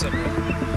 What's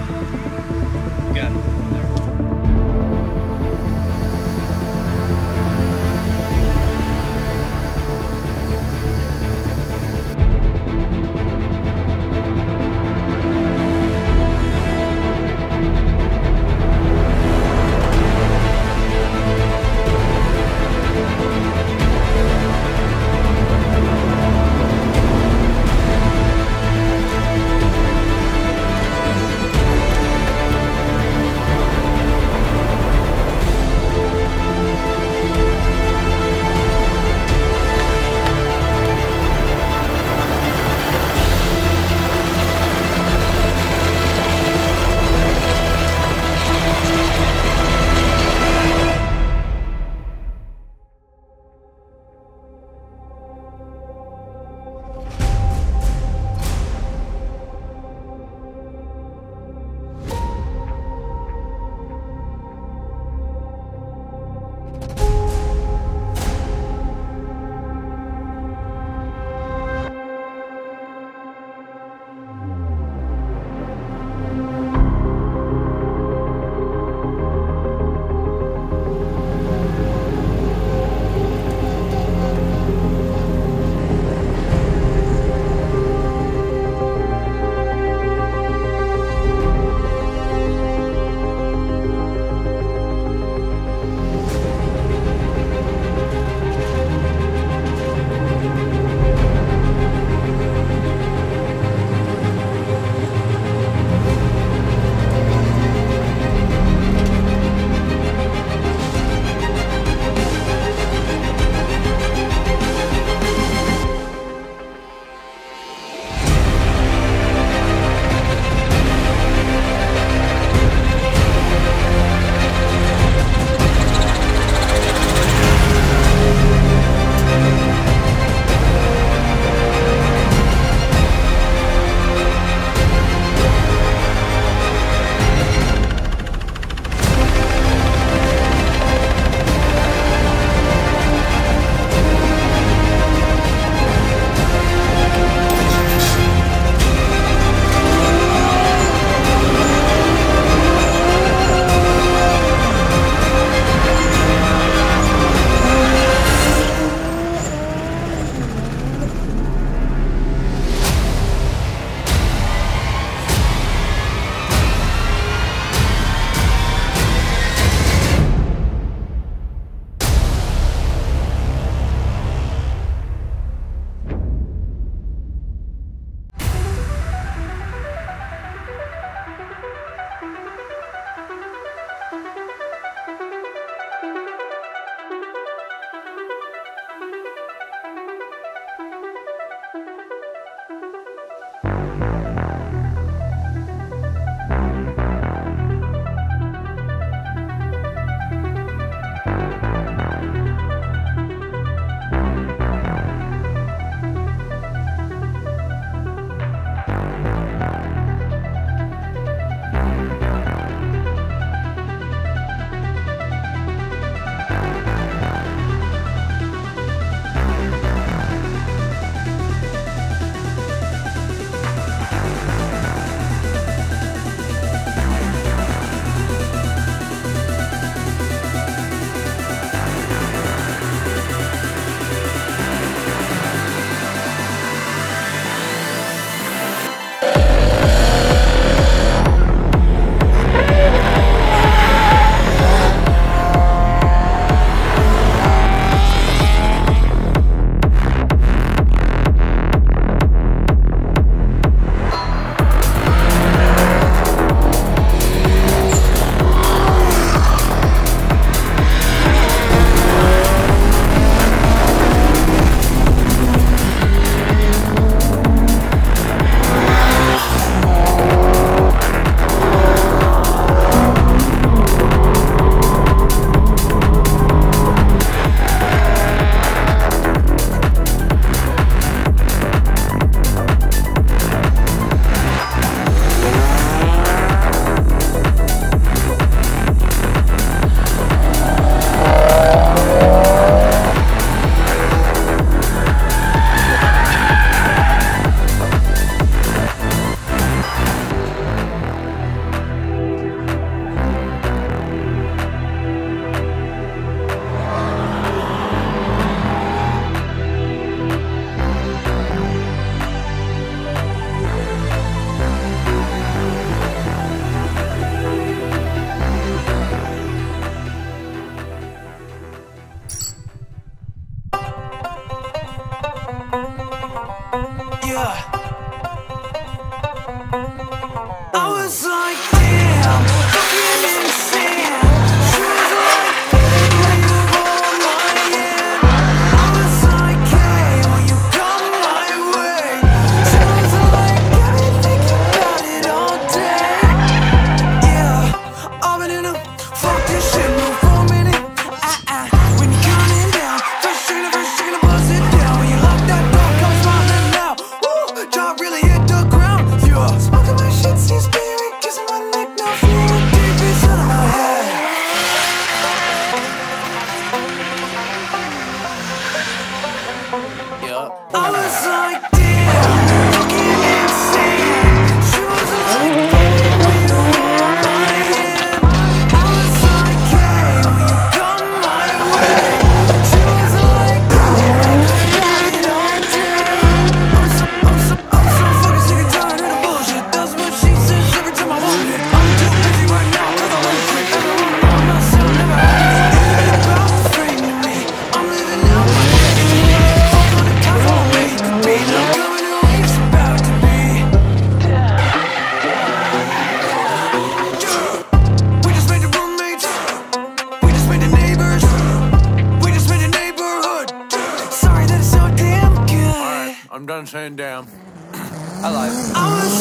I. Was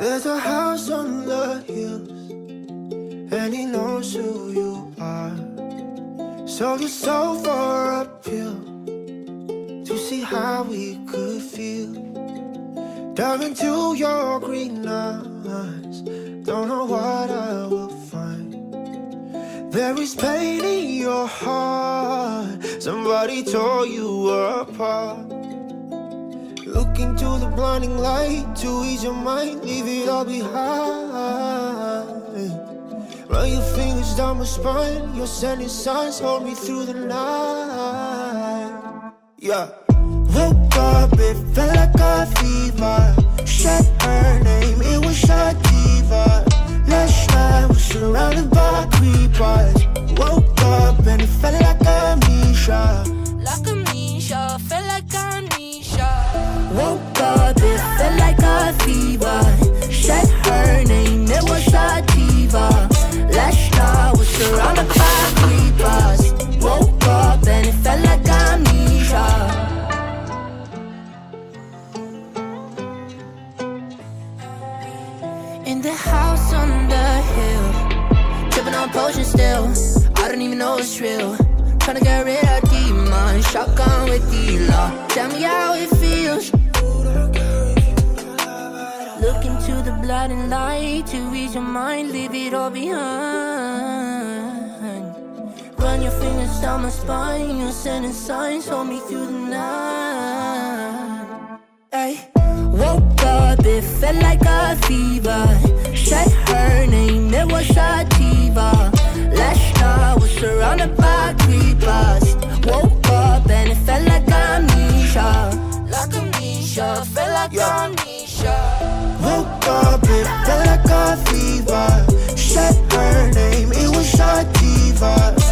There's a house on the hills, and he knows who you are. So you're so far uphill to see how we could feel. Dive into your green eyes, don't know what I will find. There is pain in your heart, somebody tore you apart. Into the blinding light to ease your mind, leave it all behind. Run your fingers down my spine, you're sending signs, hold me through the night. Yeah. Woke up, it felt with. Tell me how it feels. Look into the blinding light to ease your mind, leave it all behind. Run your fingers down my spine, you're sending signs, hold me through the night. Ay. Woke up, it felt like a fever. Said her name, it was Sativa. Last night was surrounded by creepers. Woke up and it felt like amnesia. Like amnesia, felt like amnesia. Woke up, it felt like a fever. Said her name, it was Sativa.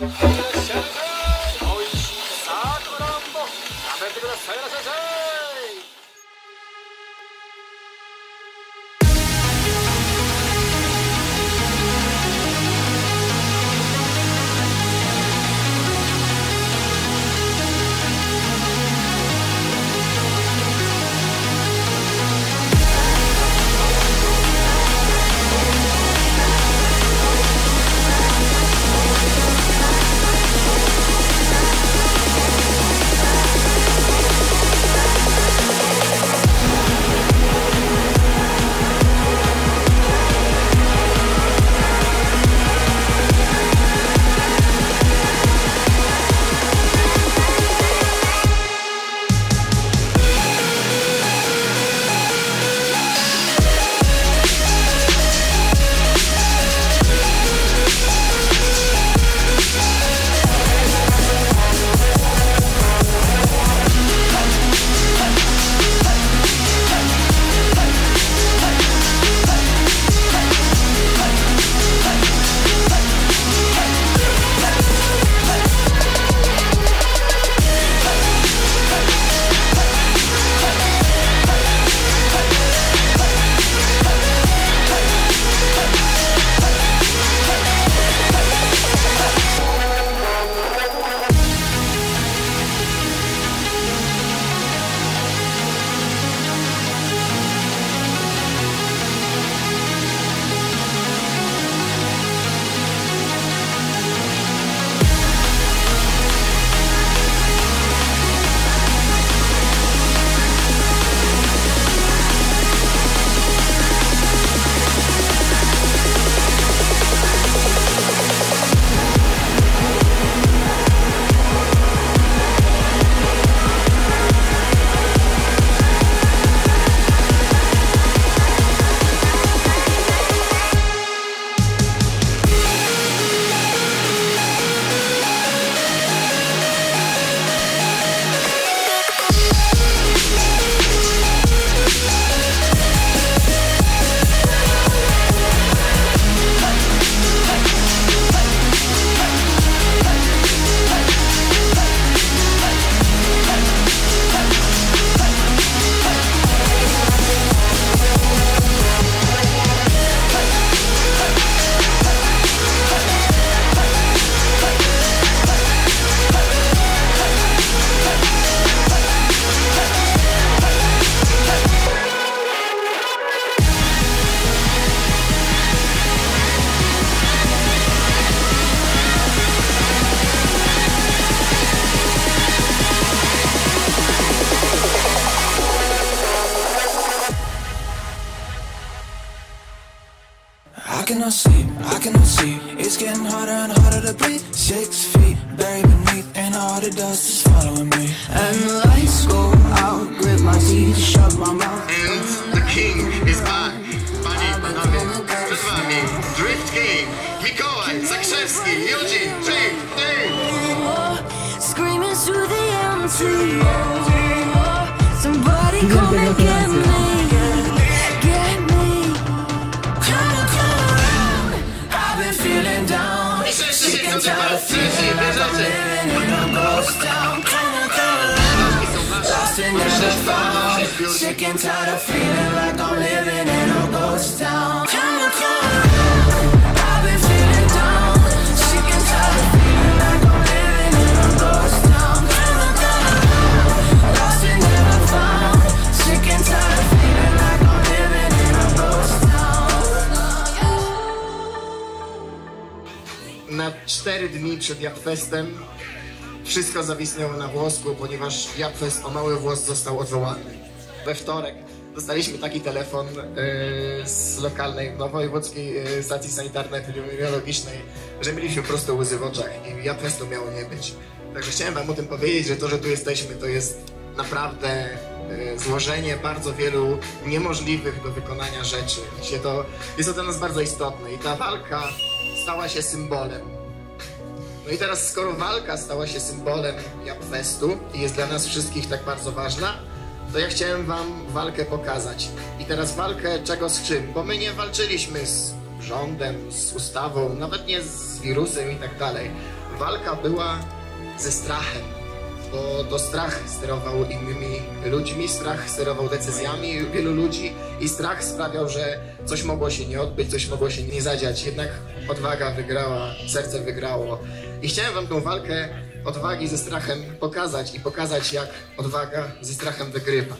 いらっしゃ Somebody come and get me. Get me. Come on, come around. I've been feeling down. Wszyscy się tutaj wszyscy bieżacy. Living in a ghost town. Come on, come around. Lost and never found. Sick and tired of feeling like I'm living in a ghost town. Na cztery dni przed Japfestem wszystko zawisnęło na włosku, ponieważ Japfest o mały włos został odwołany. We wtorek dostaliśmy taki telefon yy, z lokalnej nowojewódzkiej yy, stacji sanitarno-epidemiologicznej, że mieliśmy po prostu łzy w oczach i Japfestu miało nie być. Także chciałem wam o tym powiedzieć, że to, że tu jesteśmy, to jest naprawdę yy, złożenie bardzo wielu niemożliwych do wykonania rzeczy. Się to, jest to dla nas bardzo istotne i ta walka stała się symbolem. No i teraz, skoro walka stała się symbolem Japfestu i jest dla nas wszystkich tak bardzo ważna, to ja chciałem wam walkę pokazać. I teraz walkę czego z czym? Bo my nie walczyliśmy z rządem, z ustawą, nawet nie z wirusem i tak dalej. Walka była ze strachem, bo to strach sterował innymi ludźmi, strach sterował decyzjami wielu ludzi i strach sprawiał, że coś mogło się nie odbyć, coś mogło się nie zadziać. Jednak odwaga wygrała, serce wygrało. I chciałem wam tą walkę odwagi ze strachem pokazać i pokazać, jak odwaga ze strachem wygrywa.